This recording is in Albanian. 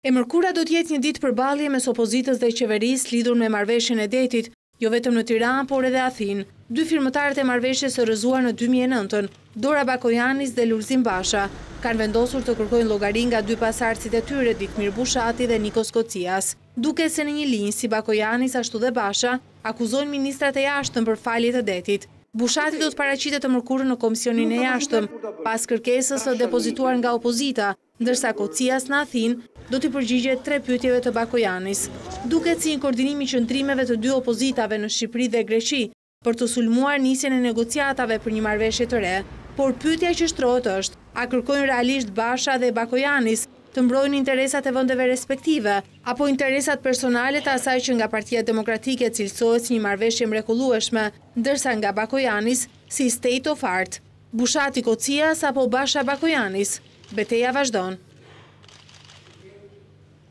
E mërkura do të jetë një ditë përballje mes opozitës dhe qeverisë lidhur me marrëveshjen e detit, jo vetëm në Tiranë, por edhe Athinë. Dy firmëtarët e marrëveshjes së rrëzuar në dy mijë e nëntë-ën, Dora Bakojanis dhe Lulzim Basha, kanë vendosur të kërkojnë llogari nga dy pasardhësit e tyre, Ditmir Bushati dhe Nikos Kocias. Duket se në një linjë si Bakojanis ashtu dhe Basha, akuzojnë ministrat e Jashtëm për falje të detit. Bushati do të paraqitet të mërkurën në Komisionin e Jashtëm, pas kërkesës të depozituar nga opozita, ndërsa Kocias në Athinë do t'i përgjigjet tre pyetjeve të Bakojanis. Duket si një koordinim i qëndrimeve të dy opozitave në Shqipëri dhe Greqi, për të sulmuar nisjen e negociatave për një marrëveshje të re, por pyetja që shtrohet është, a kërkojnë realisht Basha dhe Bakojanis të mbrojnë interesat e vendeve respektive, apo interesat personale të asaj që nga Partia Demokratike cilësohet si një marrëveshje e mrekullueshme, ndërsa nga Bakojanis si state of art. Bushati Kocias apo Basha Bakojanis? Beteja vazhdon.